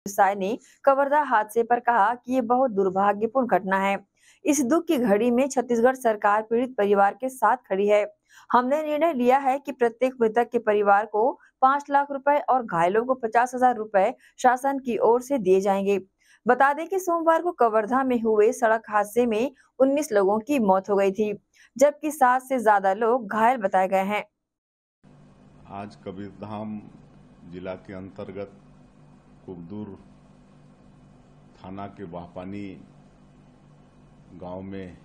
व्यवसाय ने कवर्धा हादसे पर कहा कि ये बहुत दुर्भाग्यपूर्ण घटना है। इस दुख की घड़ी में छत्तीसगढ़ सरकार पीड़ित परिवार के साथ खड़ी है। हमने निर्णय लिया है कि प्रत्येक मृतक के परिवार को पाँच लाख रुपए और घायलों को पचास हज़ार रुपए शासन की ओर से दिए जाएँगे। बता दें कि सोमवार को कवर्धा में हुए सड़क हादसे में 19 लोगों की मौत हो गई थी, जबकि सात से ज़्यादा लोग घायल बताए गए हैं। आज कबीरधाम जिला के अंतर्गत कुकदूर थाना के वाहपानी गाँव में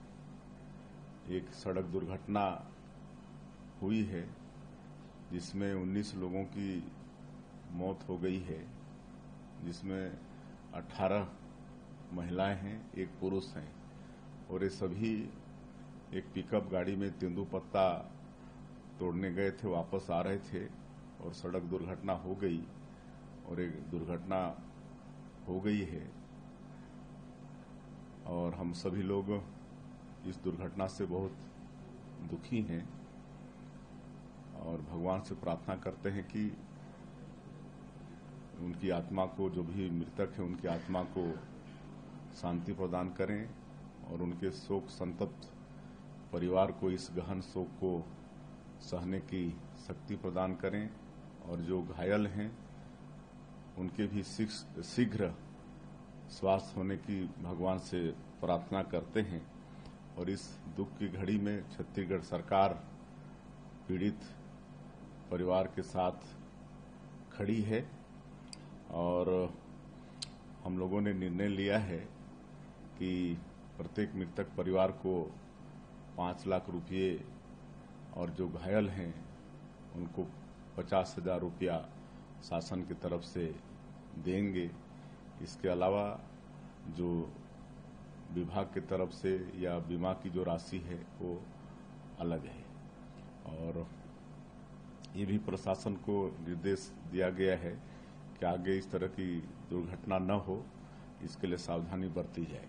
एक सड़क दुर्घटना हुई है, जिसमें 19 लोगों की मौत हो गई है, जिसमें 18 महिलाएँ हैं, एक पुरुष हैं, और ये सभी एक पिकअप गाड़ी में तेंदुपत्ता तोड़ने गए थे, वापस आ रहे थे, और सड़क दुर्घटना हो गई। और एक दुर्घटना हो गई है। और हम सभी लोग इस दुर्घटना से बहुत दुखी हैं और भगवान से प्रार्थना करते हैं कि उनकी आत्मा को जो भी मृतक है, उनकी आत्मा को शांति प्रदान करें और उनके शोक संतप्त परिवार को, इस गहन शोक को सहने की शक्ति प्रदान करें। और जो घायल हैं उनके भी शीघ्र स्वास्थ्य होने की भगवान से प्रार्थना करते हैं और इस दुख की घड़ी में छत्तीसगढ़ सरकार पीड़ित परिवार के साथ खड़ी है और हम लोगों ने निर्णय लिया है कि प्रत्येक मृतक परिवार को पाँच लाख रुपये और जो घायल हैं, उनको पचास हज़ार रुपया शासन की तरफ़ से देंगे। इसके अलावा जो विभाग की तरफ़ से या बीमा की जो राशि है, वो अलग है। और ये भी प्रशासन को निर्देश दिया गया है कि आगे इस तरह की दुर्घटना न हो, इसके लिए सावधानी बरती जाए।